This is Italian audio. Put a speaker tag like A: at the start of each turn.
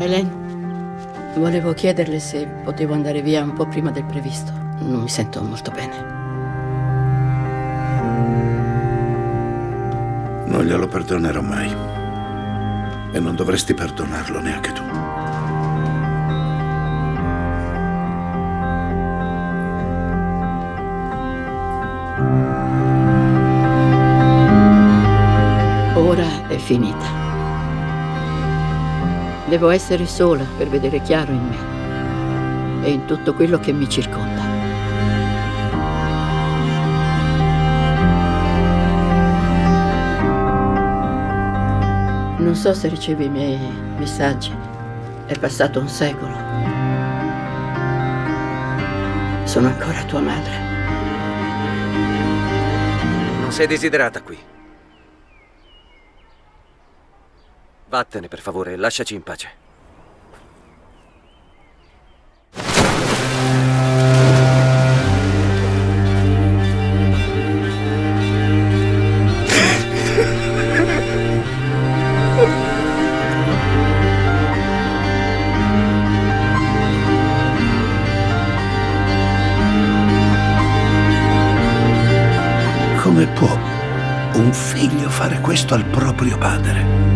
A: Helen, volevo chiederle se potevo andare via un po' prima del previsto. Non mi sento molto bene.
B: Non glielo perdonerò mai. E non dovresti perdonarlo neanche tu.
A: Ora è finita. Devo essere sola per vedere chiaro in me e in tutto quello che mi circonda. Non so se ricevi i miei messaggi. È passato un secolo. Sono ancora tua madre.
C: Non sei desiderata qui. Vattene, per favore, lasciaci in pace.
B: Come può un figlio fare questo al proprio padre?